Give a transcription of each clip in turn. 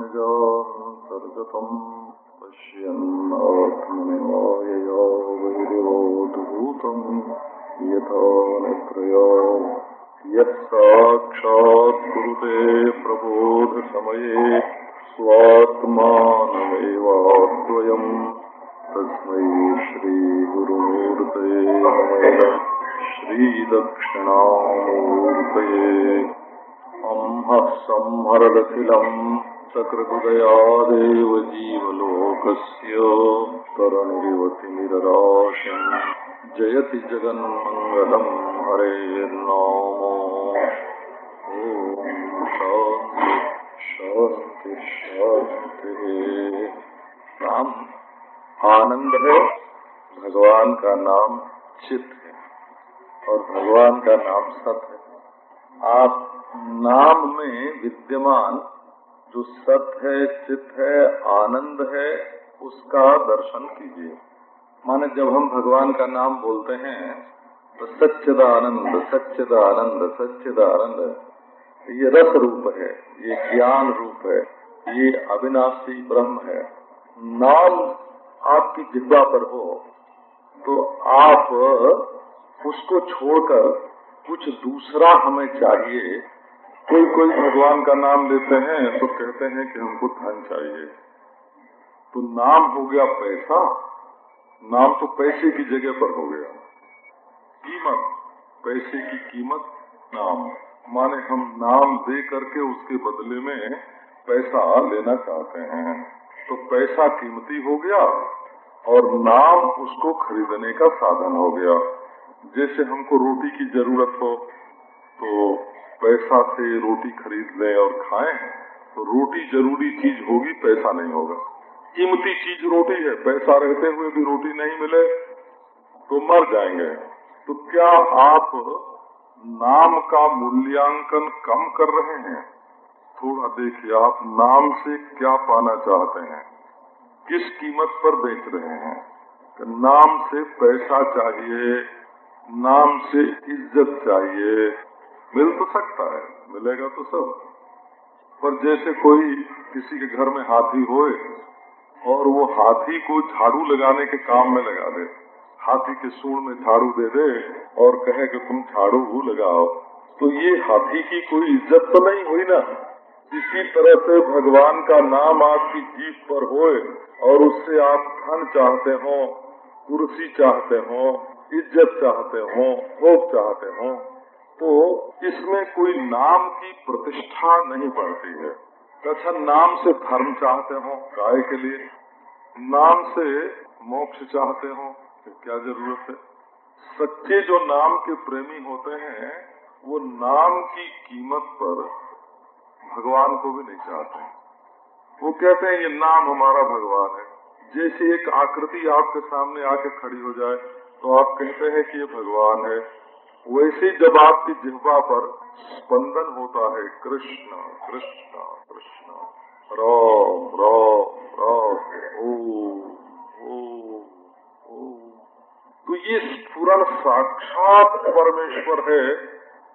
निजान्तर्गतम् पश्यन्नात्मनिवायया वैरिवोद्भूतम् यथा निद्रया यत्साक्षात् कुरुते प्रबोधसमये स्वात्मानमेवाद्वयम् तस्मै सकृदयादेव जीवलोकस्य तरणिरिवतिनिरराशम् जयति जगन्मङ्गलम् हरेर्नाम ॐ शान्ति शान्ति शान्ति। नाम आनंद है। भगवान का नाम चित है। और भगवान का नाम सत है। आप नाम में विद्यमान जो सत है, चित है, आनंद है, उसका दर्शन कीजिए। माने जब हम भगवान का नाम बोलते हैं तो सच्चिदानंद सच्चिदानंद सच्चिदानंद, ये रस रूप है, ये ज्ञान रूप है, ये अविनाशी ब्रह्म है। नाम आपकी जिब्बा पर हो तो आप उसको छोड़कर कुछ दूसरा हमें चाहिए कोई कोई भगवान का नाम लेते हैं तो कहते हैं कि हमको धन चाहिए। तो नाम हो गया पैसा। नाम तो पैसे की जगह पर हो गया। कीमत। पैसे की कीमत नाम। माने हम नाम दे करके उसके बदले में पैसा लेना चाहते हैं। तो पैसा कीमती हो गया और नाम उसको खरीदने का साधन हो गया। जैसे हमको रोटी की ज़रूरत हो तो पैसा से रोटी खरीद लें और खाएँ तो रोटी ज़रूरी चीज़ होगी, पैसा नहीं होगा। कीमती चीज़ रोटी है, पैसा रहते हुए भी रोटी नहीं मिले तो मर जाएँगे। तो क्या आप नाम का मूल्यांकन कम कर रहे हैं? थोड़ा देखिए आप नाम से क्या पाना चाहते हैं। किस कीमत पर बेच रहे हैं? नाम से पैसा चाहिए, नाम से इज़्ज़त चाहिए मिल तो सकता है, मिलेगा तो सब। पर जैसे कोई किसी के घर में हाथी होए और वो हाथी को झाड़ू लगाने के काम में लगा दे, हाथी के सूर में झाड़ू दे दे और कहे कि तुम झाड़ू लगाओ तो ये हाथी की कोई इज़्ज़त तो नहीं हुई ना। इसी तरह से भगवान का नाम आपकी जीप पर होए और उससे आप धन चाहते हो कुर्सी चाहते हो, इज़्ज़त चाहते हो, भोग चाहते हो। तो इसमें कोई नाम की प्रतिष्ठा नहीं बढ़ती है। अच्छा नाम से धर्म चाहते हो, गाय के लिए। नाम से मोक्ष चाहते हो तो क्या ज़रूरत है? सच्चे जो नाम के प्रेमी होते हैं, वो नाम की कीमत पर भगवान को भी नहीं चाहते। वो कहते हैं, ये नाम हमारा भगवान है। जैसे एक आकृति आपके सामने आके खड़ी हो जाए तो आप कहते हैं कि ये भगवान है। वैसे जब आपकी जिह्वा पर स्पंदन होता है, कृष्ण कृष्ण कृष्ण, राम राम राम, ओ ओ तो ये स्फुरन साक्षात परमेश्वर है,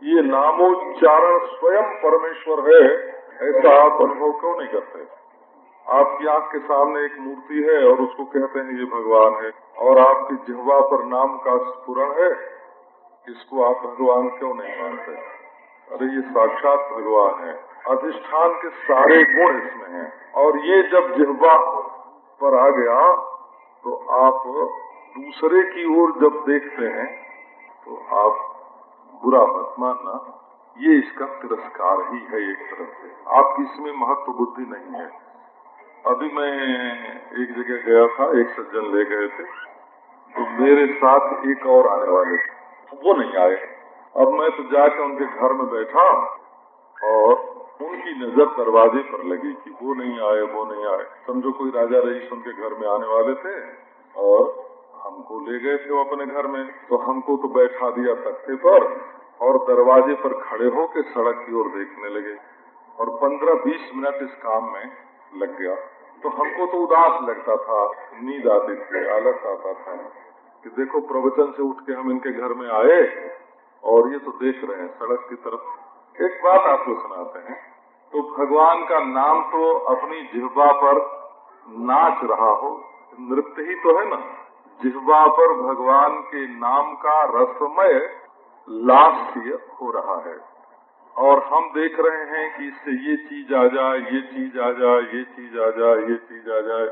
ये नामोच्चारण स्वयं परमेश्वर है, ऐसा आप अनुभव क्यों नहीं करते? आपकी आँख के सामने एक मूर्ति है और उसको कहते हैं, ये भगवान है। और आपकी जिह्वा पर नाम का स्फुरण है इसको आप भगवान क्यों नहीं मानते? अरे, ये साक्षात भगवान है। अधिष्ठान के सारे गुण इसमें हैं। और ये जब जिह्वा पर आ गया तो आप दूसरे की ओर जब देखते हैं तो आप बुरा मत मानना। ये इसका तिरस्कार ही है एक तरफ़ से। आपकी इसमें महत्व बुद्धि नहीं है। अभी मैं एक जगह गया था, एक सज्जन ले गए थे। तो मेरे साथ एक और आने वाले थे। वो नहीं आए अब मैं तो जाके उनके घर में बैठा और उनकी नज़र दरवाजे पर लगी कि वो नहीं आए, वो नहीं आए। समझो कोई राजा रईस उनके घर में आने वाले थे और हमको ले गए थे वो अपने घर में। तो हमको तो बैठा दिया तख्ते पर और दरवाजे पर खड़े होके सड़क की ओर देखने लगे और पंद्रह बीस मिनट इस काम में लग गया। तो हमको तो उदास लगता था, नींद आती थी, आलस आता था। कि देखो प्रवचन से उठ के हम इनके घर में आए और ये तो देख रहे हैं, सड़क की तरफ़। एक बात आपको सुनाते हैं तो भगवान का नाम तो अपनी जिह्वा पर नाच रहा हो, नृत्य ही तो है ना। जिह्वा पर भगवान के नाम का रसमय लास्य हो रहा है। और हम देख रहे हैं कि इससे ये चीज़ आ जाए, ये चीज़ आ जाए, ये चीज़ आ जाए, ये चीज़ आ जाए।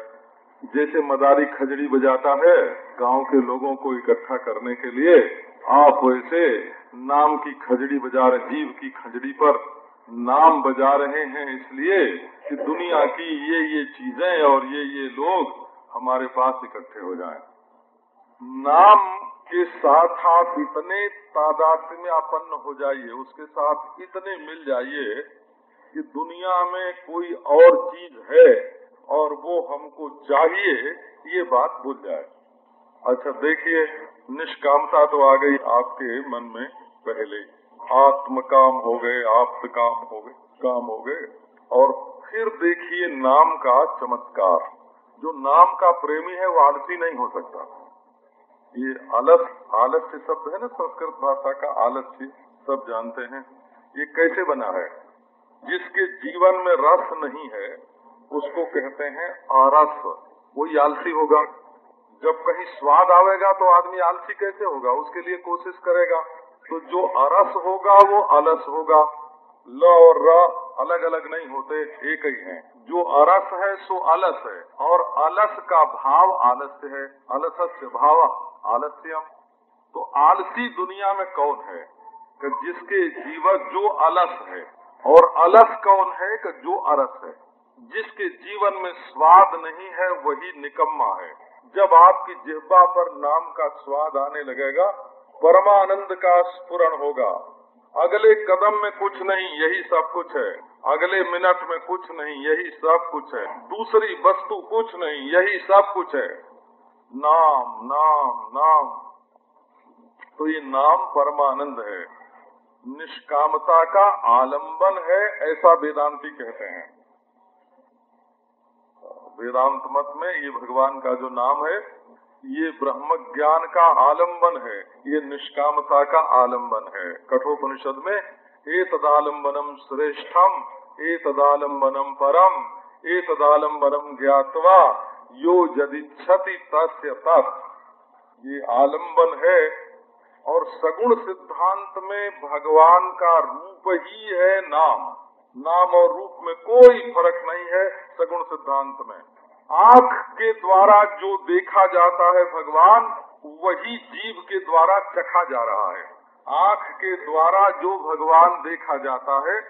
जैसे मदारी खजड़ी बजाता है, गाँव के लोगों को इकट्ठा करने के लिए आप वैसे नाम की खजड़ी बजा रहे, जीव की खजड़ी पर नाम बजा रहे हैं, इसलिए कि दुनिया की ये ये चीज़ें और ये ये लोग हमारे पास इकट्ठे हो जाएँ। नाम के साथ आप इतने तादाद में आपन्न हो जाइए, उसके साथ इतने मिल जाइए कि दुनिया में कोई और चीज़ है और वो हमको चाहिए, ये बात भूल जाए। अच्छा देखिए, निष्कामता तो आ गई आपके मन में पहले। आत्म काम हो गए आप्त काम हो गए, काम हो गए। और फिर देखिए नाम का चमत्कार। जो नाम का प्रेमी है, वो आलसी नहीं हो सकता। ये आलस, आलस्य शब्द है ना, संस्कृत भाषा का आलस्य, सब जानते हैं। ये कैसे बना है? जिसके जीवन में रस नहीं है उसको कहते हैं आरस। वही आलसी होगा। जब कहीं स्वाद आवेगा तो आदमी आलसी कैसे होगा? उसके लिए कोशिश करेगा। तो जो अरस होगा, वो अलस होगा। ल और र अलग अलग नहीं होते, एक ही हैं। जो अरस है, सो अलस है। और अलस का भाव आलस्य है। अलस्य भाव आलस्यम। तो आलसी दुनिया में कौन है? कि जिसके जीवन जो अलस है। और अलस कौन है? कि जो अरस है। जिसके जीवन में स्वाद नहीं है, वही निकम्मा है। जब आपकी जिह्वा पर नाम का स्वाद आने लगेगा, परमानंद का स्पुरण होगा। अगले कदम में कुछ नहीं, यही सब कुछ है। अगले मिनट में कुछ नहीं, यही सब कुछ है। दूसरी वस्तु कुछ नहीं, यही सब कुछ है। नाम नाम नाम। तो ये नाम परमानंद है। निष्कामता का आलंबन है, ऐसा वेदांती कहते हैं। वेदांत मत में ये भगवान का जो नाम है, ये ब्रह्म ज्ञान का आलंबन है, ये निष्कामता का आलंबन है। कठोपनिषद में ए तदालंबनम श्रेष्ठम ए तदालंबनम परम ए तदालंबनम ज्ञातवा, यो यदिच्छति तस्य तत्। ये आलंबन है, और सगुण सिद्धांत में भगवान का रूप ही है नाम। नाम और रूप में कोई फ़र्क नहीं है सगुण सिद्धांत में। आँख के द्वारा जो देखा जाता है भगवान, वही जीव के द्वारा चखा जा रहा है। आँख के द्वारा जो भगवान देखा जाता है,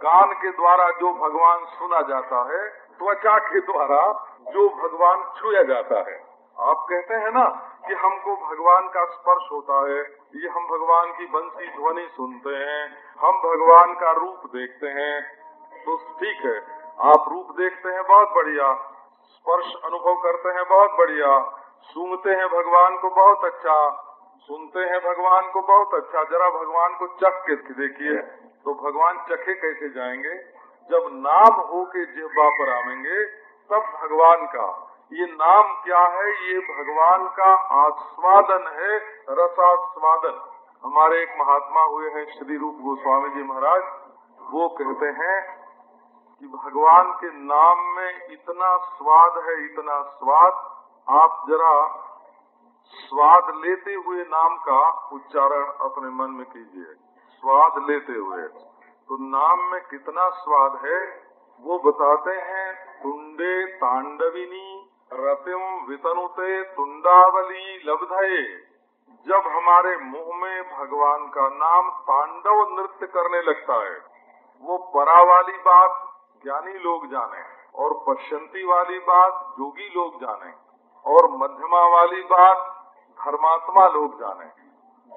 कान के द्वारा जो भगवान सुना जाता है, त्वचा के द्वारा जो भगवान छुया जाता है। आप कहते हैं ना कि हमको भगवान का स्पर्श होता है, ये हम भगवान की बंसी ध्वनि सुनते हैं, हम भगवान का रूप देखते हैं। तो ठीक है, आप रूप देखते हैं, बहुत बढ़िया। स्पर्श अनुभव करते हैं, बहुत बढ़िया। सुनते हैं भगवान को, बहुत अच्छा। सुनते हैं भगवान को, बहुत अच्छा। जरा भगवान को चख के देखिए तो भगवान चखे कैसे जाएँगे? जब नाम हो के जिब्बा पर आवेंगे, तब भगवान का ये नाम क्या है? ये भगवान का आस्वादन है, रसास्वादन। हमारे एक महात्मा हुए हैं श्री रूप गोस्वामी जी महाराज। वो कहते हैं कि भगवान के नाम में इतना स्वाद है, इतना स्वाद। आप जरा स्वाद लेते हुए नाम का उच्चारण अपने मन में कीजिए। स्वाद लेते हुए। तो नाम में कितना स्वाद है? वो बताते हैं तुंडे तांडविनी रतिम वितनुते तुंडावली लब्धये। जब हमारे मुँह में भगवान का नाम तांडव नृत्य करने लगता है, वो परा वाली बात ज्ञानी लोग जाने और पश्यंती वाली बात योगी लोग जाने और मध्यमा वाली बात धर्मात्मा लोग जाने।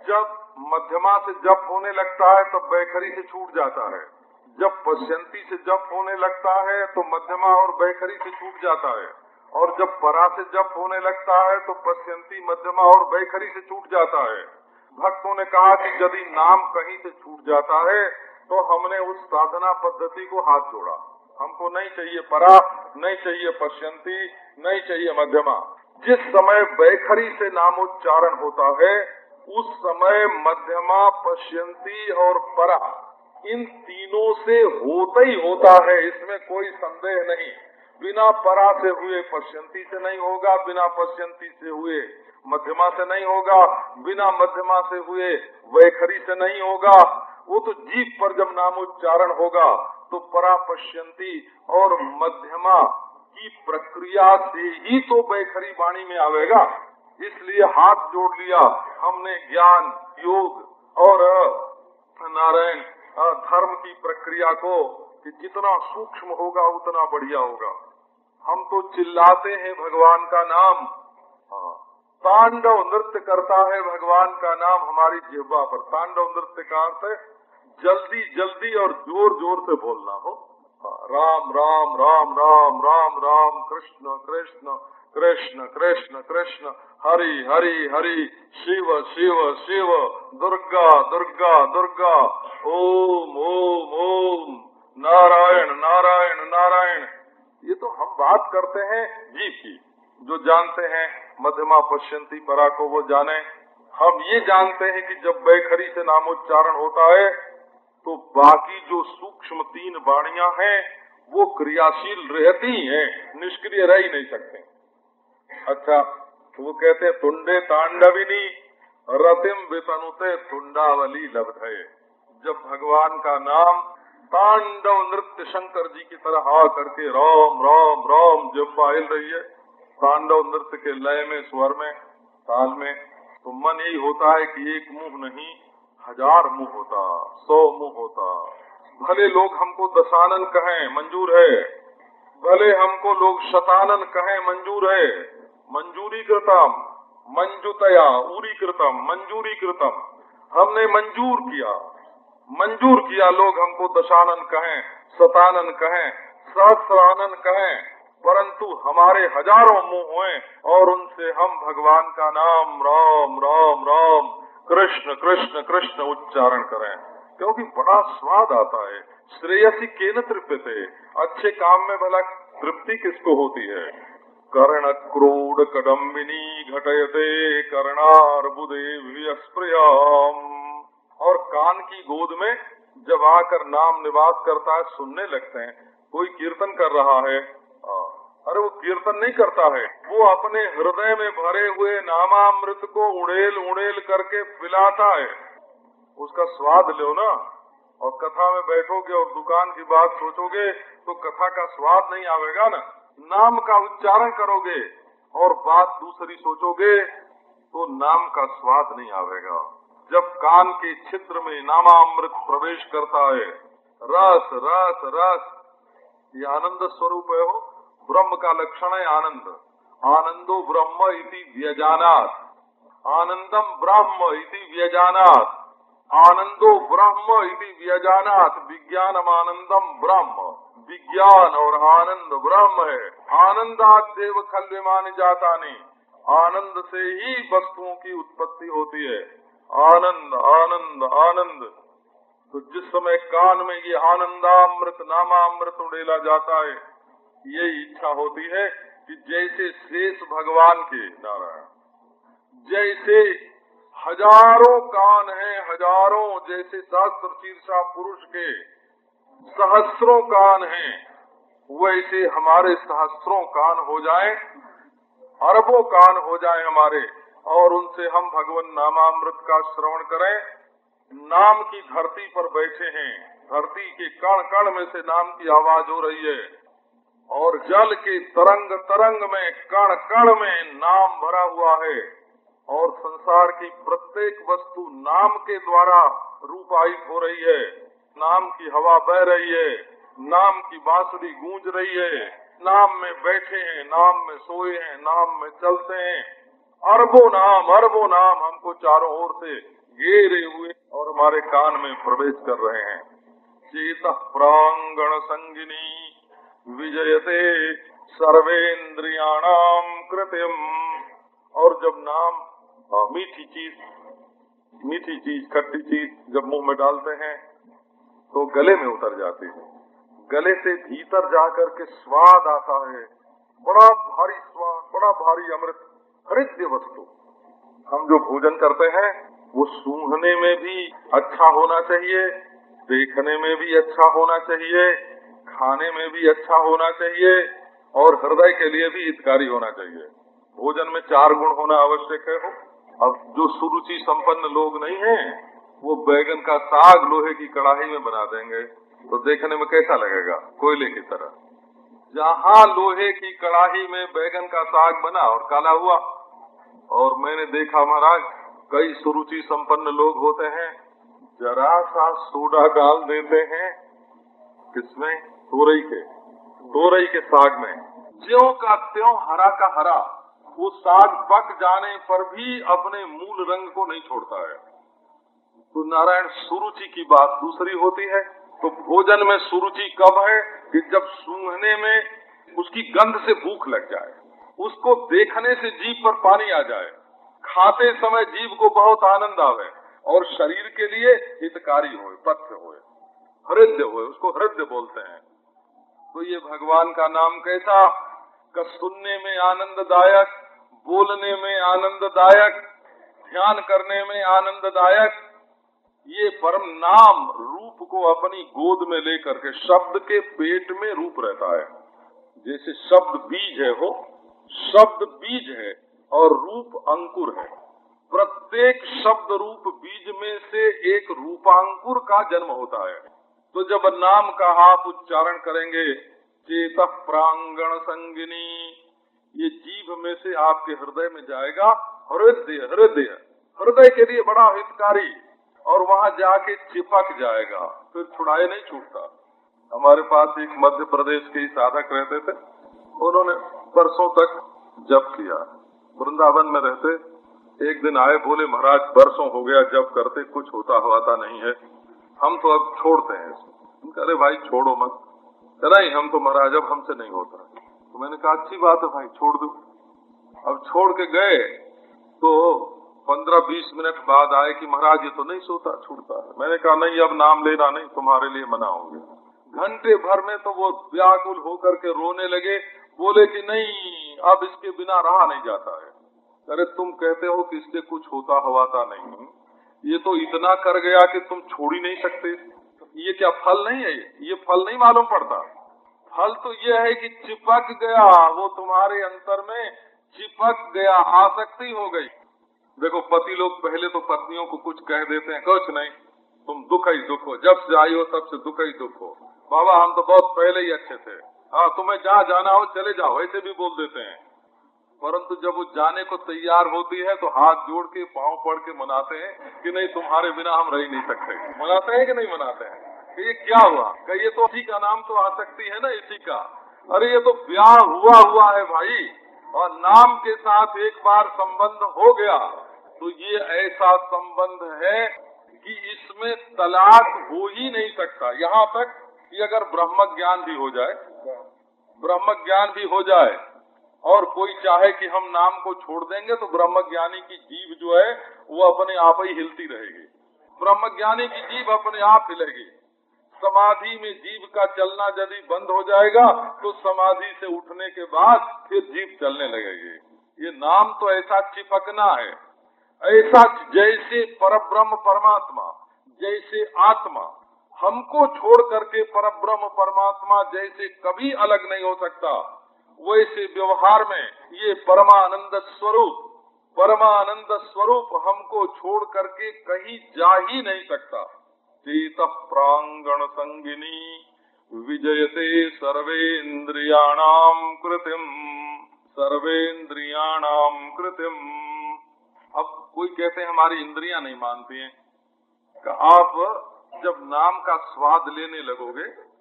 जब मध्यमा से जप होने लगता है, तब बैखरी से छूट जाता है। जब पश्यंती से जप होने लगता है तो मध्यमा और बैखरी से छूट जाता है। और जब परा से जप होने लगता है तो पश्यंती मध्यमा और बैखरी से छूट जाता है। भक्तों ने कहा कि यदि नाम कहीं से छूट जाता है तो हमने उस साधना पद्धति को हाथ जोड़ा। हमको नहीं चाहिए परा, नहीं चाहिए पश्यंती नहीं चाहिए मध्यमा। जिस समय बैखरी से नामोच्चारण होता है, उस समय मध्यमा पश्यंती और परा इन तीनों से होता ही होता है, इसमें कोई संदेह नहीं। बिना परा से हुए पश्यंती से नहीं होगा, बिना पश्यंती से हुए मध्यमा से नहीं होगा, बिना मध्यमा से हुए वैखरी से नहीं होगा। वो तो जीप पर जब नामोच्चारण होगा तो परा पश्यंती और मध्यमा की प्रक्रिया से ही तो वैखरी वाणी में आवेगा। इसलिए हाथ जोड़ लिया, हमने ज्ञान, योग और नारायण, धर्म की प्रक्रिया को कि जितना सूक्ष्म होगा, उतना बढ़िया होगा। हम तो चिल्लाते हैं भगवान का नाम हाँ। तांडव नृत्य करता है भगवान का नाम हमारी जिह्वा पर तांडव नृत्य का अर्थ है जल्दी जल्दी और ज़ोर ज़ोर से बोलना हो हाँ। राम राम राम राम राम राम कृष्ण कृष्ण कृष्ण कृष्ण कृष्ण हरि हरि हरि शिव शिव शिव दुर्गा दुर्गा दुर्गा ओम ओम ओम नारायण नारायण नारायण ये तो हम बात करते हैं जी की, जो जानते हैं, मध्यमा पश्यंती परा को वो जाने। हम ये जानते हैं कि जब बैखरी से नामोच्चारण होता है तो बाकी जो सूक्ष्म तीन बाणिया हैं, वो क्रियाशील रहती हैं, निष्क्रिय रह ही नहीं सकते। अच्छा तो वो कहते हैं, तुंडे तांडविनी, रतिम वितनुते तुंडावली लब्धे जब भगवान का नाम तांडव नृत्य शंकर जी की तरह आ करके राम राम राम जब पायल रही है, तांडव नृत्य के लय में, स्वर में, ताल में तो मन यही होता है कि एक मुँह नहीं, हज़ार मुँह होता, सौ मुँह होता। भले लोग हमको दशानन कहें, मंजूर है। भले हमको लोग शतानन कहें, मंजूर है। मंजूरी कृतम मंजुतया उरी कृतम मंजूरी कृतम हमने मंजूर किया। मंजूर किया, लोग हमको दशानन कहें, सतानन कहें, सहस्रानन कहें, परंतु हमारे हज़ारों मुँह हुए और उनसे हम भगवान का नाम राम राम राम, कृष्ण कृष्ण कृष्ण उच्चारण करें। क्योंकि बड़ा स्वाद आता है। श्रेयसी के न तृप्यते अच्छे काम में भला तृप्ति किसको होती है? कर्ण क्रोड कडम्बिनी घटयते, कर्णार्बुदे विस्प्रयाम और कान की गोद में जब आकर नाम निवास करता है, सुनने लगते हैं, कोई कीर्तन कर रहा है। अरे वो कीर्तन नहीं करता है। वो अपने हृदय में भरे हुए नामामृत को उड़ेल उड़ेल करके पिलाता है। उसका स्वाद लो ना। और कथा में बैठोगे और दुकान की बात सोचोगे तो कथा का स्वाद नहीं आवेगा ना। नाम का उच्चारण करोगे और बात दूसरी सोचोगे तो नाम का स्वाद नहीं आवेगा। जब कान के छिद्र में नामामृत प्रवेश करता है, रस रस रस, ये आनंद स्वरूप है हो ब्रह्म का लक्षण है आनंद। आनंदो ब्रह्म इति व्यजानात। आनंदम ब्रह्म इति व्यजानात। आनंदो ब्रह्म इति व्यजानात। विज्ञानम आनंदम ब्रह्म। विज्ञान और आनंद ब्रह्म है। आनंदादेव खल्यमान जाता नहीं। आनंद से ही वस्तुओं की उत्पत्ति होती है। आनंद आनंद आनंद। तो जिस समय कान में ये आनंदामृत नामामृत उड़ेला जाता है ये इच्छा होती है कि जैसे शेष भगवान के नारायण। जैसे हज़ारों कान हैं हज़ारों जैसे शास्त्र शीर्षा पुरुष के सहस्रों कान हैं वैसे हमारे सहस्रों कान हो जाएँ, अरबों कान हो जाएँ हमारे। और उनसे हम भगवान नामामृत का श्रवण करें। नाम की धरती पर बैठे हैं। धरती के कण कण में से नाम की आवाज़ हो रही है। और जल के तरंग तरंग में कण कण में नाम भरा हुआ है। और संसार की प्रत्येक वस्तु नाम के द्वारा रूपायित हो रही है। नाम की हवा बह रही है। नाम की बांसुरी गूंज रही है। नाम में बैठे हैं, नाम में सोए हैं, नाम में चलते हैं। अरबों नाम अरबों नाम हमको चारों ओर से घेरे हुए और हमारे कान में प्रवेश कर रहे हैं। चेत प्रांगण संगिनी, विजयते सर्वेन्द्रियाणाम कृतिम और जब नाम मीठी चीज़ मीठी चीज़, खट्टी चीज़ जब मुँह में डालते हैं तो गले में उतर जाते हैं। गले से भीतर जाकर के स्वाद आता है। बड़ा भारी स्वाद, बड़ा भारी अमृत। हृदय वस्तु। हम जो भोजन करते हैं वो सूंघने में भी अच्छा होना चाहिए देखने में भी अच्छा होना चाहिए खाने में भी अच्छा होना चाहिए और हृदय के लिए भी हितकारी होना चाहिए। भोजन में चार गुण होना आवश्यक है। अब जो सुरुचि संपन्न लोग नहीं हैं, वो बैगन का साग लोहे की कड़ाही में बना देंगे। तो देखने में कैसा लगेगा? कोयले की तरह। जहाँ लोहे की कड़ाही में बैगन का साग बना और काला हुआ, और मैंने देखा महाराज, कई सुरुचि संपन्न लोग होते हैं। जरा सा सोडा डाल देते हैं। किसमें? तोरई के। तोरई के साग में। ज्यो का त्यों हरा का हरा, वो साग पक जाने पर भी अपने मूल रंग को नहीं छोड़ता है। तो नारायण सुरुचि की बात दूसरी होती है। तो भोजन में सुरुचि कब है कि जब सूंघने में उसकी गंध से भूख लग जाए, उसको देखने से जीव पर पानी आ जाए। खाते समय जीव को बहुत आनंद आवे और शरीर के लिए हितकारी हो पथ्य हो हृदय हो उसको हृदय बोलते हैं। तो ये भगवान का नाम कैसा? का सुनने में आनंददायक, बोलने में आनंददायक, ध्यान करने में आनंददायक ये परम नाम रूप को अपनी गोद में लेकर के शब्द के पेट में रूप रहता है। जैसे शब्द बीज है हो शब्द बीज है और रूप अंकुर है। प्रत्येक शब्द रूप बीज में से एक रूपांकुर का जन्म होता है। तो जब नाम का आप उच्चारण करेंगे, चेत प्रांगण संगिनी, ये जीव में से आपके हृदय में जाएगा। हृदय हृदय हृदय के लिए बड़ा हितकारी। और वहाँ जाके चिपक जाएगा। फिर छुड़ाए नहीं छूटता। हमारे पास एक मध्य प्रदेश के ही साधक रहते थे। उन्होंने बरसों तक जप किया। वृंदावन में रहते। एक दिन आए, बोले, महाराज, बरसों हो गया जब करते, कुछ होता हुआ नहीं है। हम तो अब छोड़ते हैं इसको। अरे भाई, छोड़ो मत। नहीं हम तो महाराज, अब हमसे नहीं होता। तो मैंने कहा, अच्छी बात है भाई, छोड़ दो। अब छोड़ के गए तो पंद्रह बीस मिनट बाद आए कि महाराज, ये तो नहीं सोता, छूटता है। मैंने कहा, नहीं, अब नाम लेना नहीं, तुम्हारे लिए मना होंगे घंटे भर में तो वो व्याकुल होकर के रोने लगे, बोले कि, नहीं, अब इसके बिना रहा नहीं जाता है। अरे, तुम कहते हो कि इससे कुछ होता हवाता नहीं। ये तो इतना कर गया कि तुम छोड़ ही नहीं सकते। ये क्या फल नहीं है? ये फल नहीं मालूम पड़ता। फल तो ये है कि चिपक गया, वो तुम्हारे अंतर में चिपक गया, आसक्ति हो गई। देखो, पति लोग पहले तो पत्नियों को कुछ कह देते हैं, कुछ नहीं। तुम दुख ही दुख हो, जब से आई हो, तब से दुख ही दुख हो। बाबा, हम तो बहुत पहले ही अच्छे थे। हाँ तुम्हें जहाँ जाना हो, चले जाओ, ऐसे भी बोल देते हैं। परंतु जब वो जाने को तैयार होती है तो हाथ जोड़ के, पाँव पड़ के मनाते हैं कि नहीं, तुम्हारे बिना हम रह नहीं सकते। मनाते हैं कि नहीं मनाते हैं? ये क्या हुआ? ये तो इसी का नाम तो आ सकती है ना, इसी का। अरे, ये तो ब्याह हुआ हुआ है भाई। और नाम के साथ एक बार संबंध हो गया तो ये ऐसा संबंध है कि इसमें तलाक हो ही नहीं सकता। यहाँ तक कि अगर ब्रह्म ज्ञान भी हो जाए, ब्रह्म ज्ञान भी हो जाए, और कोई चाहे कि हम नाम को छोड़ देंगे तो ब्रह्म ज्ञानी की जीव जो है, वो अपने आप ही हिलती रहेगी। ब्रह्म ज्ञानी की जीव अपने आप हिलेगी। समाधि में जीव का चलना यदि बंद हो जाएगा तो समाधि से उठने के बाद फिर जीव चलने लगेगी। ये नाम तो ऐसा चिपकना है। ऐसा जैसे परब्रह्म परमात्मा, जैसे आत्मा। हमको छोड़ करके परब्रह्म परमात्मा जैसे कभी अलग नहीं हो सकता। वैसे व्यवहार में ये परमानंद स्वरूप परमानंद स्वरूप हमको छोड़ करके कहीं जा ही नहीं सकता। चेत प्रांगण संगिनी विजयते सर्वेन्द्रियाणाम कृतिम। सर्वेन्द्रियाणाम कृतिम। अब कोई कहते हैं, हमारी इंद्रियाँ नहीं मानती हैं। कि आप जब नाम का स्वाद लेने लगोगे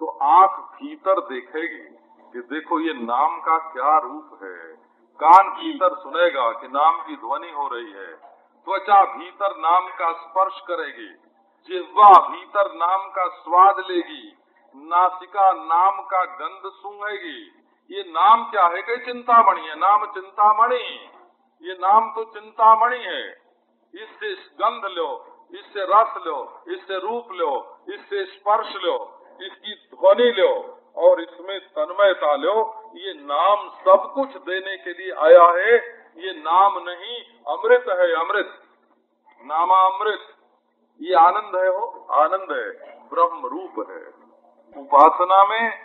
तो आँख भीतर देखेगी कि देखो ये नाम का क्या रूप है। कान भीतर सुनेगा कि नाम की ध्वनि हो रही है। त्वचा भीतर नाम का स्पर्श करेगी। जिह्वा भीतर नाम का स्वाद लेगी, नासिका नाम का गंध सूंघेगी। ये नाम क्या है कि चिंतामणि? है नाम चिंतामणि। ये नाम तो चिंतामणि है। इससे गंध लो, इससे रस लो, इससे रूप लो, इससे स्पर्श लो, इसकी ध्वनि लो, और इसमें तन्मयता लो। ये नाम सब कुछ देने के लिए आया है। ये नाम नहीं, अमृत है अमृत। नामा अमृत ये आनंद है हो? आनंद है। ब्रह्म रूप है। उपासना में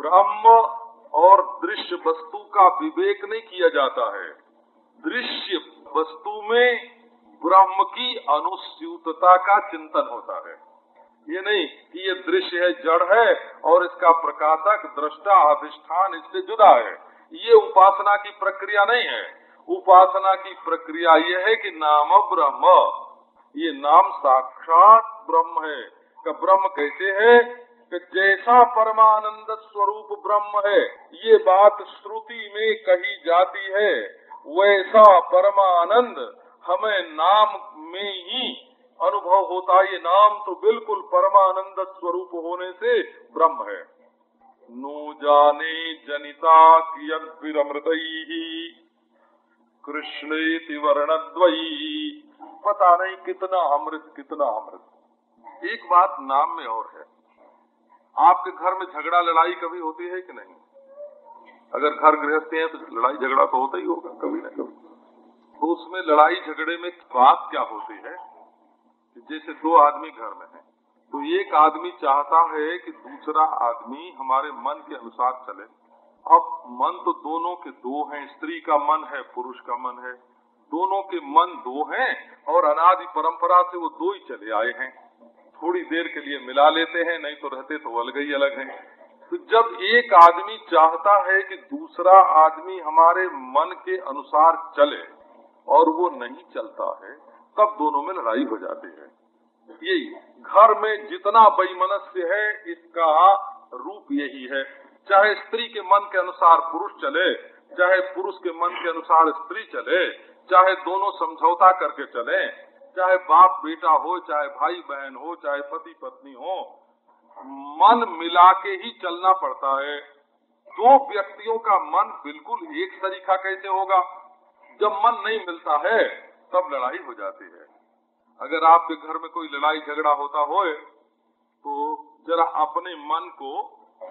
ब्रह्म और दृश्य वस्तु का विवेक नहीं किया जाता है। दृश्य वस्तु में ब्रह्म की अनुस्यूतता का चिंतन होता है। ये नहीं कि ये दृश्य है, जड़ है और इसका प्रकाशक, दृष्टा, अधिष्ठान इससे जुदा है। ये उपासना की प्रक्रिया नहीं है। उपासना की प्रक्रिया ये है कि नाम ब्रह्म। ये नाम साक्षात ब्रह्म है। का ब्रह्म कैसे है? कि जैसा परमानंद स्वरूप ब्रह्म है, ये बात श्रुति में कही जाती है, वैसा परमानंद हमें नाम में ही अनुभव होता है। ये नाम तो बिल्कुल परमानंद स्वरूप होने से ब्रह्म है। नो जाने जनिता कियमृत कृष्ण वर्णद्वयी। पता नहीं कितना अमृत कितना अमृत। एक बात नाम में और है। आपके घर में झगड़ा, लड़ाई कभी होती है कि नहीं? अगर घर गृहस्थी है तो लड़ाई, झगड़ा तो होता ही होगा, कभी ना कभी तो उसमें लड़ाई, झगड़े में बात क्या होती है? जैसे दो आदमी घर में है तो एक आदमी चाहता है कि दूसरा आदमी हमारे मन के अनुसार चले। अब मन तो दोनों के दो हैं, स्त्री का मन है, पुरुष का मन है। दोनों के मन दो हैं और अनादि परंपरा से वो दो ही चले आए हैं। थोड़ी देर के लिए मिला लेते हैं, नहीं तो रहते तो अलग ही अलग हैं। तो जब एक आदमी चाहता है कि दूसरा आदमी हमारे मन के अनुसार चले और वो नहीं चलता है, तब दोनों में लड़ाई हो जाती है। यही घर में जितना वैमनस्य है, इसका रूप यही है। चाहे स्त्री के मन के अनुसार पुरुष चले, चाहे पुरुष के मन के अनुसार स्त्री चले चाहे दोनों समझौता करके चले, चाहे बाप बेटा हो, चाहे भाई बहन हो, चाहे पति पत्नी हो, मन मिला के ही चलना पड़ता है। दो व्यक्तियों का मन बिल्कुल एक तरीका कैसे होगा? जब मन नहीं मिलता है, तब लड़ाई हो जाती है। अगर आपके घर में कोई लड़ाई झगड़ा होता हो तो जरा अपने मन को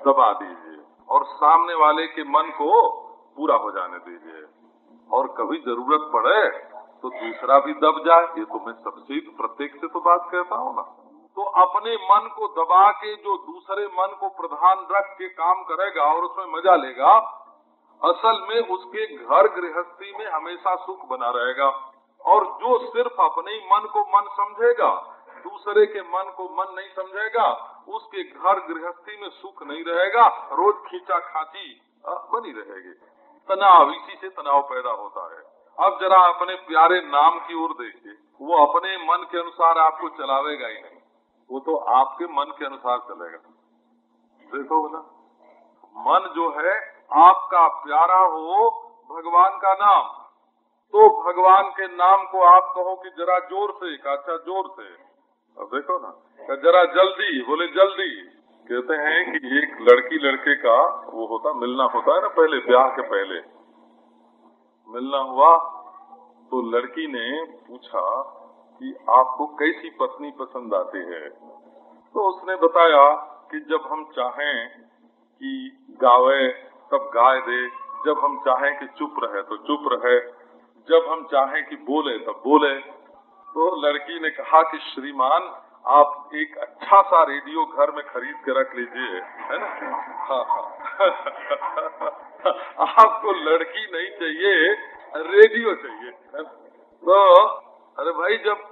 दबा दीजिए और सामने वाले के मन को पूरा हो जाने दीजिए। और कभी ज़रूरत पड़े तो दूसरा भी दब जाए, ये तो मैं सबसे प्रत्येक से तो बात कहता हूँ ना। तो अपने मन को दबा के, जो दूसरे मन को प्रधान रख के काम करेगा और उसमें मज़ा लेगा, असल में उसके घर गृहस्थी में हमेशा सुख बना रहेगा। और जो सिर्फ़ अपने ही मन को मन समझेगा, दूसरे के मन को मन नहीं समझेगा, उसके घर गृहस्थी में सुख नहीं रहेगा, रोज खींचा खाची बनी रहेगी। तनाव, इसी से तनाव पैदा होता है। अब जरा अपने प्यारे नाम की ओर देखिए। वो अपने मन के अनुसार आपको चलावेगा ही नहीं। वो तो आपके मन के अनुसार चलेगा। देखो ना, मन जो है, आपका प्यारा हो भगवान का नाम। तो भगवान के नाम को आप कहो कि जरा ज़ोर से अच्छा ज़ोर से। अब देखो ना, जरा जल्दी, बोले जल्दी। कहते हैं कि एक लड़की लड़के का वो होता, मिलना होता है ना पहले, ब्याह के पहले। मिलना हुआ तो लड़की ने पूछा कि आपको कैसी पत्नी पसंद आती है? तो उसने बताया कि जब हम चाहें कि गावे, तब गाय दे। जब हम चाहें कि चुप रहे तो चुप रहे। जब हम चाहें कि बोले, तब बोले। तो लड़की ने कहा कि, श्रीमान आप एक अच्छा सा रेडियो घर में खरीद के रख लीजिए, है ना? हाँ हाँ। आपको लड़की नहीं चाहिए, रेडियो चाहिए तो अरे भाई, जब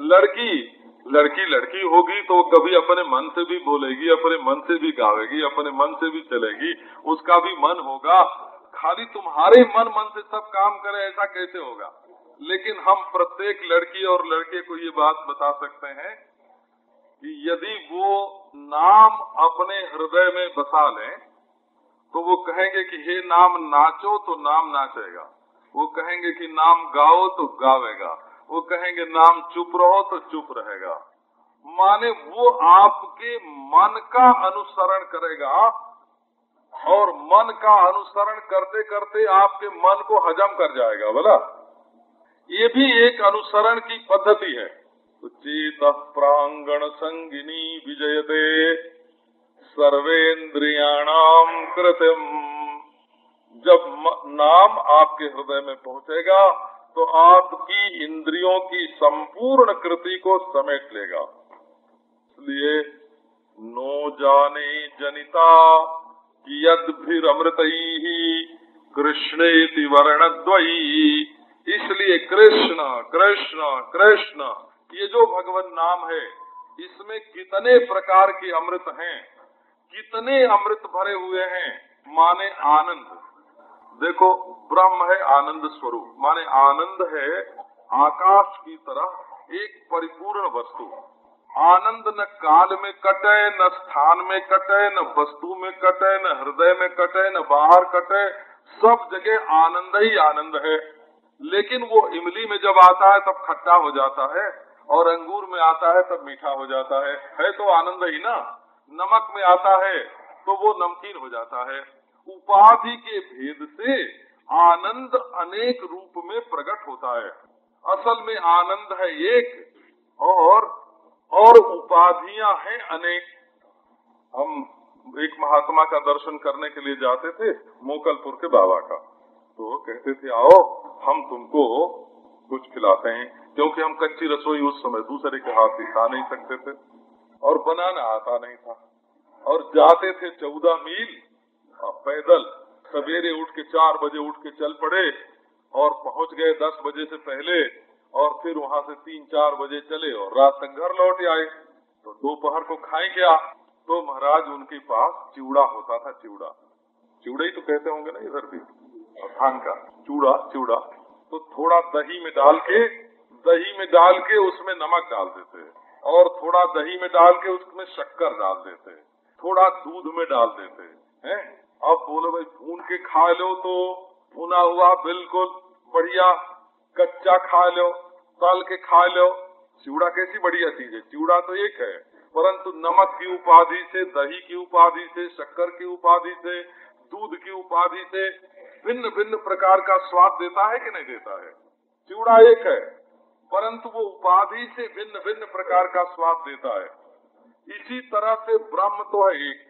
लड़की लड़की लड़की होगी तो कभी अपने मन से भी बोलेगी, अपने मन से भी गावेगी, अपने मन से भी चलेगी, उसका भी मन होगा। खाली तुम्हारे मन मन से सब काम करे, ऐसा कैसे होगा? लेकिन हम प्रत्येक लड़की और लड़के को ये बात बता सकते हैं कि यदि वो नाम अपने हृदय में बसा लें तो वो कहेंगे कि हे नाम नाचो तो नाम नाचेगा। वो कहेंगे कि नाम गाओ तो गावेगा। वो कहेंगे नाम चुप रहो तो चुप रहेगा। माने वो आपके मन का अनुसरण करेगा और मन का अनुसरण करते करते आपके मन को हजम कर जाएगा, बोला? ये भी एक अनुसरण की पद्धति है। चेत प्रांगण संगिनी विजयते। सर्वेन्द्रियाणाम कृतिम। जब नाम आपके हृदय में पहुंचेगा तो आपकी इंद्रियों की संपूर्ण कृति को समेट लेगा। इसलिए, नो जाने जनिता यदभिमृत ही कृष्ण वर्ण द्वयी इसलिए कृष्ण कृष्ण कृष्ण। ये जो भगवान नाम है, इसमें कितने प्रकार के अमृत हैं, कितने अमृत भरे हुए हैं, माने आनंद। देखो, ब्रह्म है आनंद स्वरूप, माने आनंद है आकाश की तरह एक परिपूर्ण वस्तु। आनंद न काल में कटे, न स्थान में कटे, न वस्तु में कटे, न हृदय में कटे, न बाहर कटे, सब जगह आनंद ही आनंद है। लेकिन वो इमली में जब आता है, तब खट्टा हो जाता है। और अंगूर में आता है तब मीठा हो जाता है। है तो आनंद ही ना? नमक में आता है तो वो नमकीन हो जाता है। उपाधि के भेद से आनंद अनेक रूप में प्रकट होता है। असल में आनंद है एक और और उपाधियाँ हैं अनेक। हम एक महात्मा का दर्शन करने के लिए जाते थे, मोकलपुर के बाबा का। तो कहते थे, आओ, हम तुमको कुछ खिलाते हैं। क्योंकि हम कच्ची रसोई उस समय दूसरे के हाथ से खा नहीं सकते थे और बनाना आता नहीं था। और जाते थे चौदह मील पैदल सवेरे उठ के चार बजे उठ के चल पड़े और पहुँच गए दस बजे से पहले और फिर वहाँ से तीन चार बजे चले और रात तक घर लौट आए। तो दोपहर को खाए क्या? तो महाराज, उनके पास चिवड़ा होता था, चिवड़ा। चिवड़ा ही तो कहते होंगे ना इधर भी। धान का, चूड़ा, चिवड़ा। तो थोड़ा दही में डाल के दही में डाल के उसमें नमक डाल देते हैं और थोड़ा दही में डाल के उसमें शक्कर डाल देते हैं, थोड़ा दूध में डाल देते हैं अब बोलो, भाई, भून के खा लो तो भुना हुआ बिल्कुल बढ़िया, कच्चा खा लो, तल के खा लो। चिवड़ा कैसी बढ़िया चीज़ है? चिवड़ा तो एक है, परंतु नमक की उपाधि से, दही की उपाधि से, शक्कर की उपाधि से, दूध की उपाधि से भिन्न भिन्न प्रकार का स्वाद देता है कि नहीं देता है? चिवड़ा एक है। परंतु वो उपाधि से भिन्न भिन्न प्रकार का स्वाद देता है। इसी तरह से ब्रह्म तो है एक,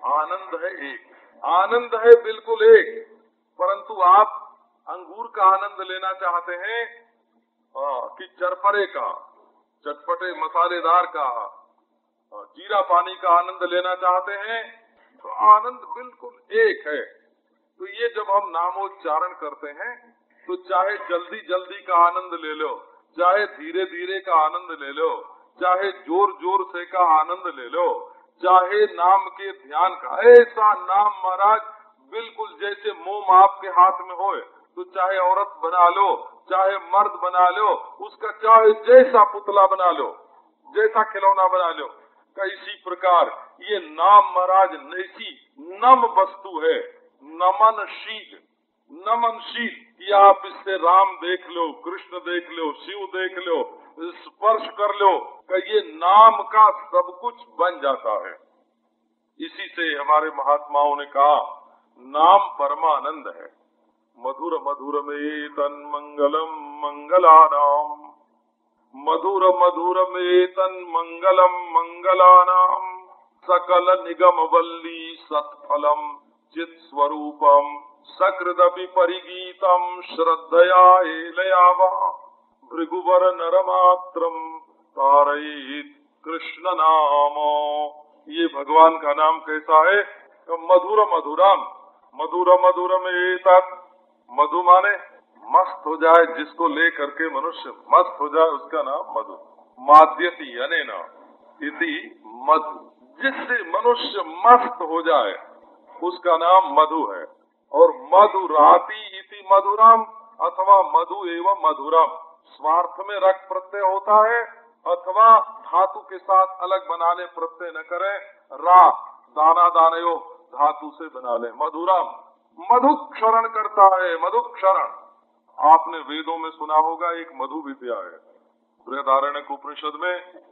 आनंद है एक, आनंद है बिल्कुल एक। परंतु आप अंगूर का आनंद लेना चाहते हैं कि चरपरे का, चटपटे मसालेदार का जीरा पानी का आनंद लेना चाहते हैं तो आनंद बिल्कुल एक है। तो ये जब हम नामोच्चारण करते हैं तो चाहे जल्दी जल्दी का आनंद ले लो चाहे धीरे धीरे का आनंद ले लो, चाहे ज़ोर ज़ोर से का आनंद ले लो, चाहे नाम के ध्यान का। ऐसा नाम महाराज बिल्कुल जैसे मोम आपके हाथ में हो तो चाहे औरत बना लो, चाहे मर्द बना लो, उसका चाहे जैसा पुतला बना लो, जैसा खिलौना बना लो इसी प्रकार ये नाम महाराज ऐसी नम वस्तु है, नमन नमनशील नमनशील कि आप इससे राम देख लो, कृष्ण देख लो, शिव देख लो, स्पर्श कर लो, कि ये नाम का सब कुछ बन जाता है। इसी से हमारे महात्माओं ने कहा, नाम परमानंद है। मधुर मधुर में तन मंगलम मंगला नाम मधुर मधुर में तन मंगलम मंगला नाम सकल निगम वल्ली सत्फलम चित स्वरूपम। सकृदपि परिगीतम श्रद्धया एलयावा। भृगुवर नरमात्रम तारयित कृष्ण नाम ये भगवान का नाम कैसा है? मधुर मधुरम। मधुर मधुर में तक मधु माने मस्त हो जाए जिसको ले करके मनुष्य मस्त हो जाए उसका नाम मधु। माध्यति अनेना इति मधु। जिससे मनुष्य मस्त हो जाए, उसका नाम मधु है। और मधुराती इति मधुरम अथवा मधु एवं मधुरम। स्वार्थ में रख प्रत्यय होता है, अथवा धातु के साथ अलग बनाने प्रत्यय न करे। रा दाना दानयो धातु से बना ले। मधुरम मधु क्षरण करता है मधु क्षरण आपने वेदों में सुना होगा एक मधु विद्या है। बृहदारण्य उपनिषद में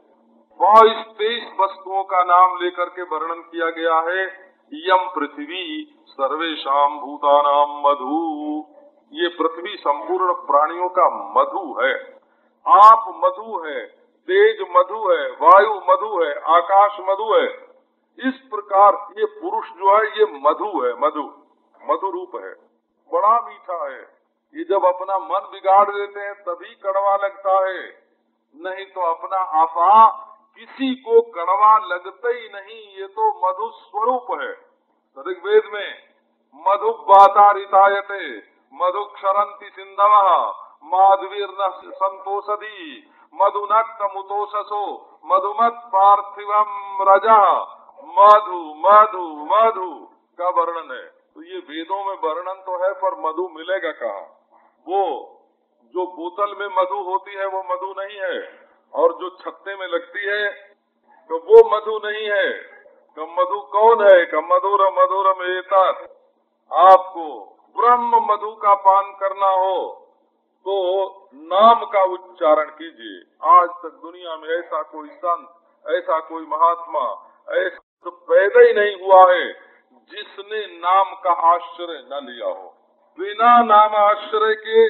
बाईस तेईस वस्तुओं का नाम लेकर के वर्णन किया गया है। यम पृथ्वी सर्वेशा भूतानाम मधु। ये पृथ्वी संपूर्ण प्राणियों का मधु है। आप मधु है, तेज मधु है, वायु मधु है, आकाश मधु है। इस प्रकार ये पुरुष जो है, ये मधु है, मधु। मधु रूप है। बड़ा मीठा है। ये जब अपना मन बिगाड़ देते हैं, तभी कड़वा लगता है। नहीं तो अपना आपा किसी को कड़वा लगता ही नहीं, ये तो मधु स्वरूप है। ऋग्वेद में, मधु बाता रितायते मधु क्षरंती सिंधव माधवीर न संतोषदी मधुनक्त मुतोषसो, मधुमत पार्थिवम रजा। मधु मधु मधु, का वर्णन है। तो ये वेदों में वर्णन तो है, पर मधु मिलेगा कहा? वो, जो बोतल में मधु होती है, वो मधु नहीं है। और जो छत्ते में लगती है तो वो मधु नहीं है। तो मधु कौन है? का मधुर मधुर में आपको ब्रह्म मधु का पान करना हो तो नाम का उच्चारण कीजिए। आज तक दुनिया में ऐसा कोई संत, ऐसा कोई महात्मा, ऐसा तो पैदा ही नहीं हुआ है, जिसने नाम का आश्रय न लिया हो। बिना नाम आश्रय के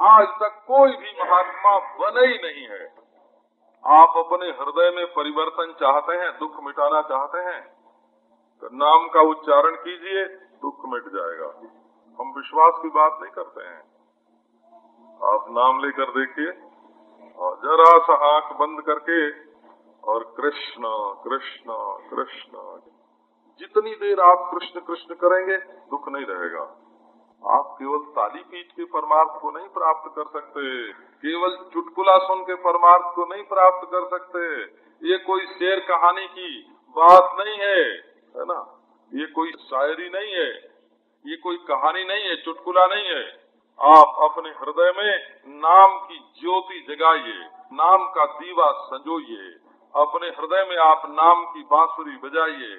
आज तक कोई भी महात्मा बने ही नहीं है। आप अपने हृदय में परिवर्तन चाहते हैं, दुख मिटाना चाहते हैं तो नाम का उच्चारण कीजिए, दुख मिट जाएगा। हम विश्वास की बात नहीं करते हैं। आप नाम लेकर देखिए, और जरा सा आँख बंद करके, और कृष्ण कृष्ण कृष्ण, जितनी देर आप कृष्ण कृष्ण करेंगे, दुख नहीं रहेगा। आप केवल ताली पीट के परमार्थ को नहीं प्राप्त कर सकते, केवल चुटकुला सुन के परमार्थ को नहीं प्राप्त कर सकते। ये कोई शेर कहानी की बात नहीं है है ना? ये कोई शायरी नहीं है, ये कोई कहानी नहीं है, चुटकुला नहीं है। आप अपने हृदय में नाम की ज्योति जगाइए, नाम का दीवा संजोइए। अपने हृदय में आप नाम की बांसुरी बजाइए।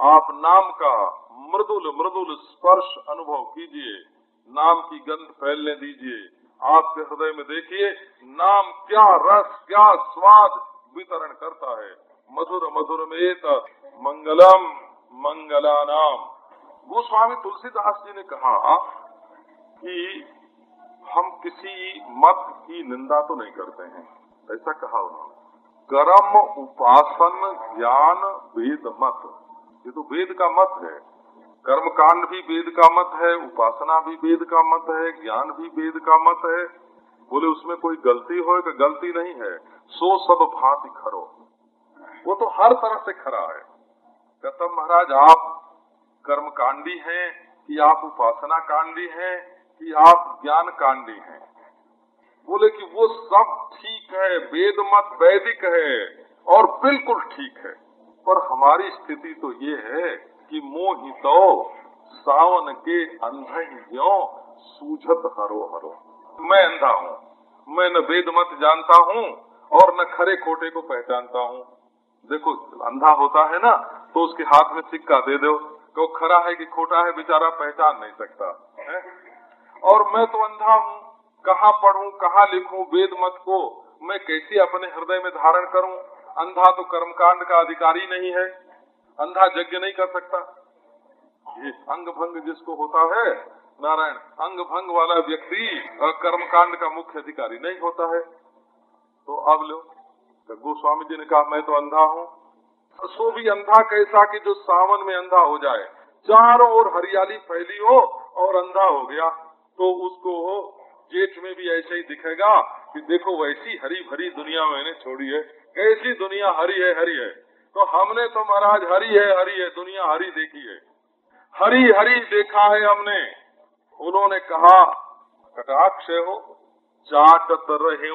आप नाम का मृदुल मृदुल स्पर्श अनुभव कीजिए, नाम की गंध फैलने दीजिए। आपके हृदय में देखिए, नाम क्या रस, क्या स्वाद वितरण करता है। मधुर मधुर में मंगलम मंगला नाम गोस्वामी तुलसीदास जी ने कहा कि हम किसी मत की निंदा तो नहीं करते हैं। ऐसा कहा उन्होंने। कर्म उपासन ज्ञान वेद मत। ये तो वेद का मत है। कर्म कांड भी वेद का मत है, उपासना भी वेद का मत है, ज्ञान भी वेद का मत है। बोले, उसमें कोई गलती हो कि गलती नहीं है, सो सब भांति खरो। वो तो हर तरह से खरा है। कहता महाराज, आप कर्म कांडी है कि आप उपासना कांडी है कि आप ज्ञान कांडी हैं? बोले कि वो सब ठीक है, वेद मत वैदिक है और बिल्कुल ठीक है। पर हमारी स्थिति तो ये है कि मोहि तो सावन के अंधा ज्यो सूझत हरो हरो। मैं अंधा हूँ, मैं न वेद मत जानता हूँ और न खरे खोटे को पहचानता हूँ। देखो अंधा होता है ना तो उसके हाथ में सिक्का दे दो तो खरा है कि खोटा है, बेचारा पहचान नहीं सकता, है? और मैं तो अंधा हूँ, कहाँ पढ़ू, कहाँ लिखू वेद मत को, मैं कैसे अपने हृदय में धारण करूँ? अंधा तो कर्मकांड का अधिकारी नहीं है, अंधा यज्ञ नहीं कर सकता। ये अंग भंग जिसको होता है, नारायण अंग भंग वाला व्यक्ति कर्मकांड का मुख्य अधिकारी नहीं होता है। तो अब लो तो गोस्वामी जी ने कहा, मैं तो अंधा हूँ। सो भी अंधा कैसा कि जो सावन में अंधा हो जाए, चारों ओर हरियाली फैली हो और अंधा हो गया तो उसको जेठ में भी ऐसे ही दिखेगा कि देखो वैसी हरी भरी दुनिया मैंने छोड़ी है। कैसी दुनिया हरी है हरी है। तो हमने तो महाराज हरी है हरी है। दुनिया हरी देखी है। हरी हरी देखा है हमने। उन्होंने कहा कटाक्ष हो चाटत रहे,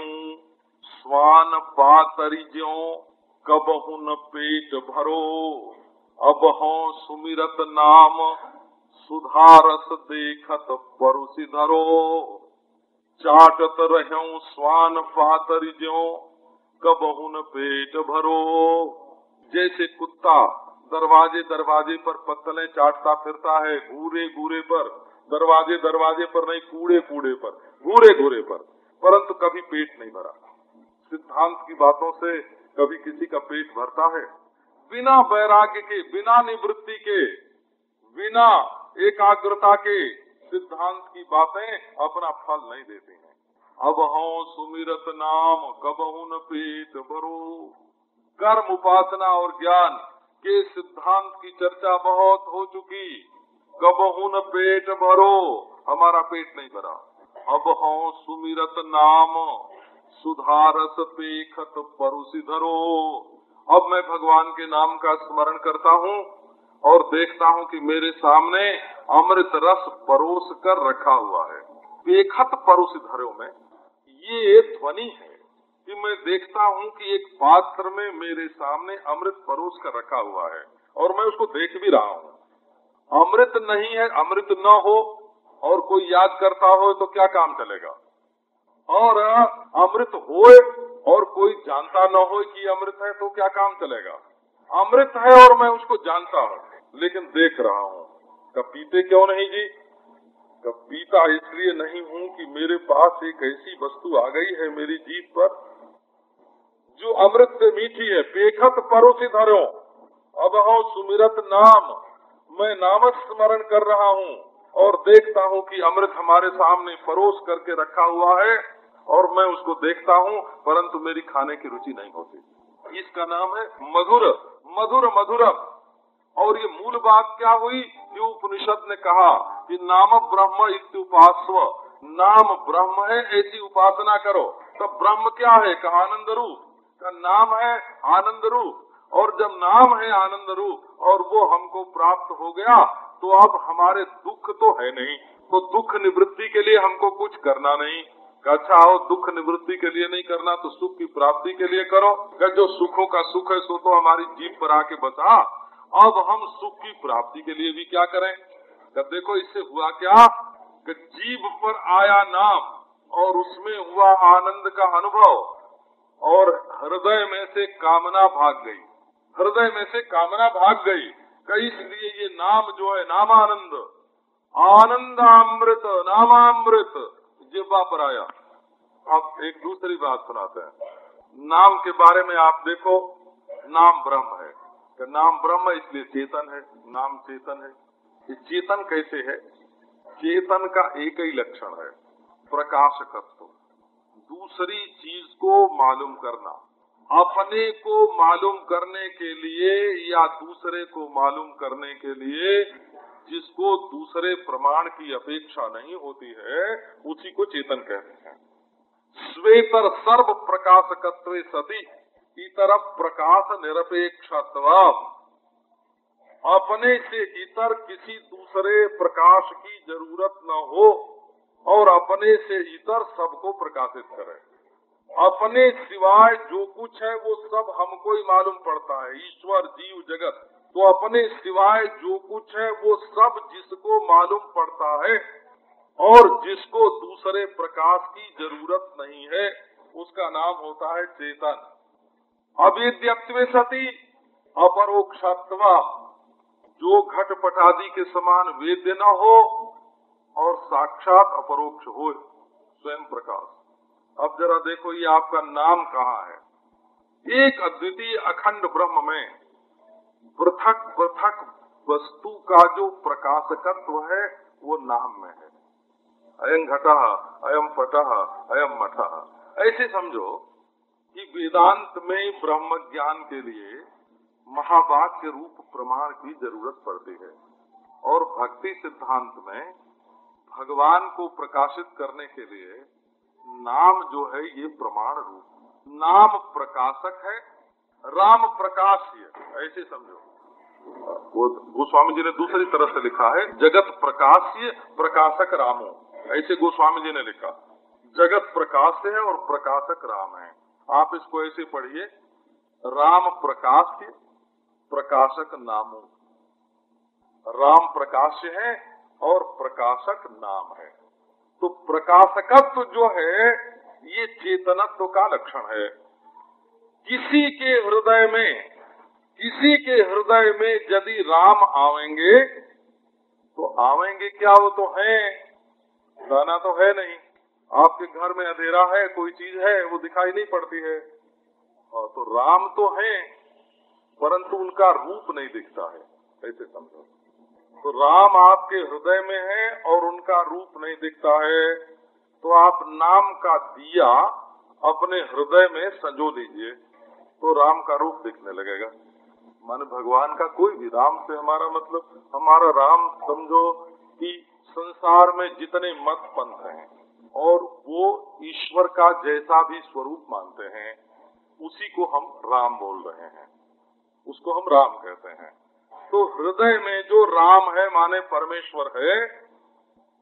स्वान पातरी ज्यो कब हुन पेट भरो। अब हो सुमिरत नाम, सुधारस देखत परुषि धरो। चाटत रहो, स्वान पातरी ज्यो कब हुन पेट भरो। जैसे कुत्ता दरवाजे दरवाजे पर पत्तले चाटता फिरता है, घूरे घूरे पर। दरवाजे दरवाजे पर नहीं, कूड़े कूड़े पर, घूरे घूरे पर। परंतु कभी पेट नहीं भरा। सिद्धांत की बातों से कभी किसी का पेट भरता है। बिना वैराग्य के, बिना निवृत्ति के, बिना एकाग्रता के सिद्धांत की बातें अपना फल नहीं देती हैं। अब हो सुमिरत नाम कब न पेट भरो कर्म, उपासना और ज्ञान के सिद्धांत की चर्चा बहुत हो चुकी। कब न पेट भरो, हमारा पेट नहीं भरा। अब हो सुमिरत नाम, सुधारस पेखत परुषि धरो। अब मैं भगवान के नाम का स्मरण करता हूँ और देखता हूँ कि मेरे सामने अमृत रस परोस कर रखा हुआ है। पेखत परुष धरो में। ये ध्वनि है कि मैं देखता हूँ कि एक पात्र में मेरे सामने अमृत परोस कर रखा हुआ है और मैं उसको देख भी रहा हूँ। अमृत नहीं है, अमृत न हो और कोई याद करता हो तो क्या काम चलेगा? और अमृत होए और कोई जानता न हो कि अमृत है तो क्या काम चलेगा? अमृत है और मैं उसको जानता हूँ, लेकिन देख रहा हूँ। पीते क्यों नहीं जी? पीता इसलिए नहीं हूँ कि मेरे पास एक ऐसी वस्तु आ गई है मेरी जीत पर, जो अमृत से मीठी है, पेखत परोसी धरो। अब हो सुमिरत नाम, मैं नाम स्मरण कर रहा हूँ और देखता हूँ कि अमृत हमारे सामने परोस करके रखा हुआ है और मैं उसको देखता हूँ, परंतु मेरी खाने की रुचि नहीं होती। इसका नाम है मधुर मधुर मधुर और ये मूल बात क्या हुई? जो उपनिषद ने कहा कि नाम ब्रह्म इत्युपास्व नाम ब्रह्म है, ऐसी उपासना करो। तो ब्रह्म क्या है? कहा आनंद रूप। का नाम है आनंद रूप। और जब नाम है आनंद रूप और वो हमको प्राप्त हो गया तो अब हमारे दुख तो है नहीं। तो दुख निवृत्ति के लिए हमको कुछ करना नहीं। अच्छा हो दुख निवृत्ति के लिए नहीं करना तो सुख की प्राप्ति के लिए करो। जो सुखों का सुख है, सो तो हमारी जीप पर आके बचा अब हम सुख की प्राप्ति के लिए भी क्या करें? कब देखो इससे हुआ क्या? कि जीव पर आया नाम और उसमें हुआ आनंद का अनुभव और हृदय में से कामना भाग गई। हृदय में से कामना भाग गई कई इसलिए ये नाम जो है नामानंद, आनंदामृत, नामामृत, जिब्बा पर आया। अब एक दूसरी बात सुनाते हैं। नाम के बारे में आप देखो, नाम ब्रह्म है। नाम ब्रह्म इसलिए चेतन है, नाम चेतन है। चेतन कैसे है? चेतन का एक ही लक्षण है, प्रकाशकत्व। दूसरी चीज़ को मालूम करना। अपने को मालूम करने के लिए या दूसरे को मालूम करने के लिए जिसको दूसरे प्रमाण की अपेक्षा नहीं होती है, उसी को चेतन कहते हैं। श्वेतर सर्व प्रकाशकत्व सती। इतर प्रकाश निरपेक्ष अपने से इतर किसी दूसरे प्रकाश की ज़रूरत न हो और अपने से इतर सबको प्रकाशित करे। अपने सिवाय जो कुछ है वो सब हमको ही मालूम पड़ता है। ईश्वर, जीव, जगत। तो अपने सिवाय जो कुछ है वो सब जिसको मालूम पड़ता है और जिसको दूसरे प्रकाश की ज़रूरत नहीं है, उसका नाम होता है चेतन। अवेद्यत्व सती अपरोक्षत्व। जो घट आदि के समान वेद्य न हो और साक्षात अपरोक्ष हो, स्वयं प्रकाश। अब जरा देखो ये आपका नाम कहाँ है। एक अद्वितीय अखंड ब्रह्म में पृथक पृथक वस्तु का जो प्रकाशकत्व है, वो नाम में है। अयम घटा अयम पटा अयम मठा। ऐसे समझो कि वेदांत में ब्रह्म ज्ञान के लिए महावाक्य रूप प्रमाण की ज़रूरत पड़ती है। और भक्ति सिद्धांत में भगवान को प्रकाशित करने के लिए नाम जो है ये प्रमाण रूप। नाम प्रकाशक है, राम प्रकाश प्रकाश्य ऐसे समझो। वो गोस्वामी जी ने दूसरी तरह से लिखा है, जगत प्रकाश्य प्रकाशक रामो। ऐसे गोस्वामी जी ने लिखा, जगत प्रकाश है और प्रकाशक राम है। आप इसको ऐसे पढ़िए राम प्रकाश प्रकाशक नामो। राम प्रकाश है और प्रकाशक नाम है। तो प्रकाशकत्व जो है, ये चेतनत्व का लक्षण है। किसी के हृदय में, किसी के हृदय में यदि राम आवेंगे तो आवेंगे क्या वो तो है? दाना तो है नहीं। आपके घर में अंधेरा है, कोई चीज़ है, वो दिखाई नहीं पड़ती है। और तो राम तो है, परंतु उनका रूप नहीं दिखता है। ऐसे समझो। तो राम आपके हृदय में है और उनका रूप नहीं दिखता है। तो आप नाम का दिया अपने हृदय में संजो दीजिए तो राम का रूप दिखने लगेगा। मन भगवान का कोई भी राम से हमारा मतलब हमारा राम समझो कि संसार में जितने मत पंथ हैं और वो ईश्वर का जैसा भी स्वरूप मानते हैं, उसी को हम राम बोल रहे हैं। उसको हम राम कहते हैं। तो हृदय में जो राम है, माने परमेश्वर है,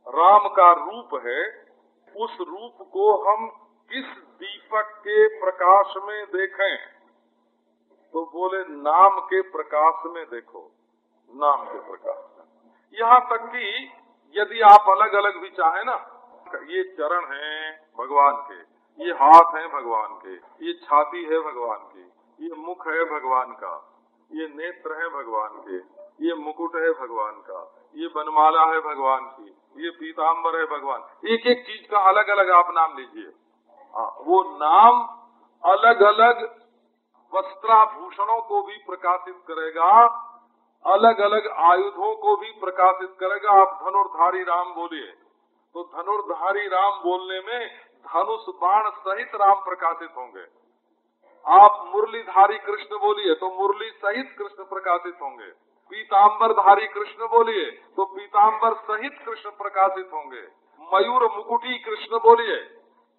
राम का रूप है, उस रूप को हम किस दीपक के प्रकाश में देखें? तो बोले, नाम के प्रकाश में देखो। नाम के प्रकाश में। यहाँ तक कि यदि आप अलग अलग भी चाहे ना ये चरण हैं भगवान के। ये हाथ हैं भगवान के। ये छाती है भगवान की। ये मुख है भगवान का। ये नेत्र है भगवान के। ये मुकुट है भगवान का। ये बनमाला है भगवान की। ये पीताम्बर है भगवान। एक एक चीज़ का अलग अलग आप नाम लीजिए। वो नाम अलग अलग वस्त्राभूषणों को भी प्रकाशित करेगा। अलग अलग आयुधों को भी प्रकाशित करेगा। आप धनुर्धारी राम बोलिए। तो धनुर्धारी राम बोलने में धनुष बाण सहित राम प्रकाशित होंगे। आप मुरलीधारी कृष्ण बोलिए तो मुरली सहित कृष्ण प्रकाशित होंगे। पीताम्बर धारी कृष्ण बोलिए तो पीताम्बर सहित कृष्ण प्रकाशित होंगे। मयूर मुकुटी कृष्ण बोलिए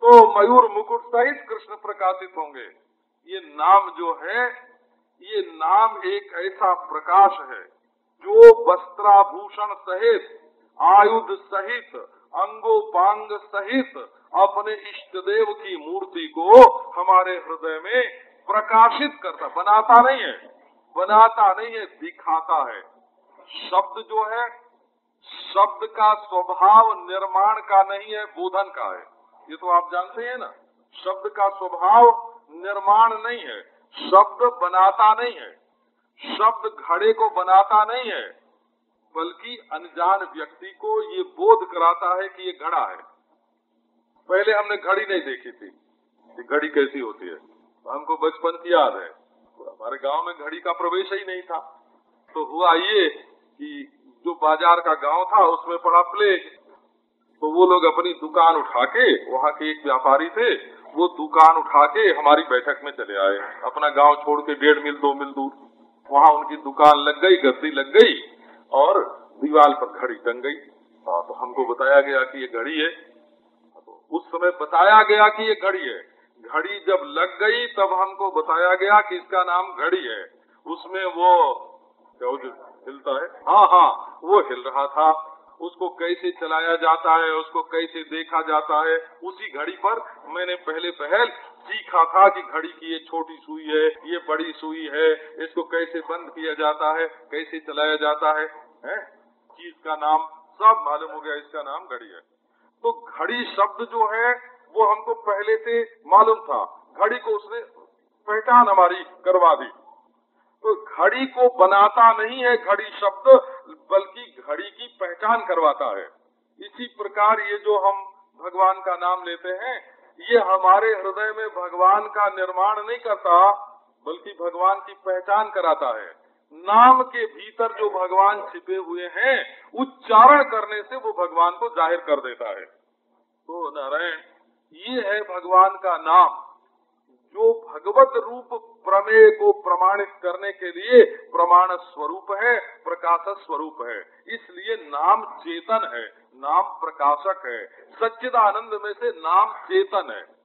तो मयूर मुकुट सहित कृष्ण प्रकाशित होंगे। ये नाम जो है, ये नाम एक ऐसा प्रकाश है जो वस्त्राभूषण सहित, आयुध सहित अंगोपांग सहित अपने इष्ट देव की मूर्ति को हमारे हृदय में प्रकाशित करता, बनाता नहीं है। बनाता नहीं है, दिखाता है। शब्द जो है, शब्द का स्वभाव निर्माण का नहीं है, बोधन का है। ये तो आप जानते हैं ना, शब्द का स्वभाव निर्माण नहीं है। शब्द बनाता नहीं है। शब्द घड़े को बनाता नहीं है। बल्कि अनजान व्यक्ति को ये बोध कराता है कि ये घड़ा है। पहले हमने घड़ी नहीं देखी थी। कि घड़ी कैसी होती है? तो हमको बचपन की याद है। तो हमारे गाँव में घड़ी का प्रवेश ही नहीं था। तो हुआ ये कि जो बाज़ार का गाँव था, उसमें पड़ा प्लेग तो वो लोग अपनी दुकान उठा के, वहाँ के एक व्यापारी थे, वो दुकान उठा के हमारी बैठक में चले आए। अपना गाँव छोड़ के डेढ़ मील, दो मील दूर। वहाँ उनकी दुकान लग गई, गद्दी लग गई। और दीवार पर घड़ी टंग गई। हाँ तो हमको बताया गया कि ये घड़ी है। तो उस समय बताया गया कि ये घड़ी है। घड़ी जब लग गई, तब हमको बताया गया कि इसका नाम घड़ी है। उसमें वो क्या हिलता है? हाँ हाँ वो हिल रहा था। उसको कैसे चलाया जाता है उसको कैसे देखा जाता है उसी घड़ी पर मैंने पहले पहल सीखा था कि घड़ी की ये छोटी सुई है ये बड़ी सुई है इसको कैसे बंद किया जाता है कैसे चलाया जाता है, है? चीज़ का नाम सब मालूम हो गया इसका नाम घड़ी है। तो घड़ी शब्द जो है वो हमको पहले से मालूम था। घड़ी को उसने पहचान हमारी करवा दी। तो घड़ी को बनाता नहीं है, घड़ी शब्द, बल्कि घड़ी की पहचान करवाता है। इसी प्रकार ये जो हम भगवान का नाम लेते हैं, ये हमारे हृदय में भगवान का निर्माण नहीं करता, बल्कि भगवान की पहचान कराता है। नाम के भीतर जो भगवान छिपे हुए हैं, उच्चारण करने से वो भगवान को ज़ाहिर कर देता है। तो नारायण, ये है भगवान का नाम, जो भगवत रूप प्रमेय को प्रमाणित करने के लिए प्रमाण स्वरूप है, प्रकाश स्वरूप है। इसलिए नाम चेतन है, नाम प्रकाशक है। सच्चिदानंद में से नाम चेतन है।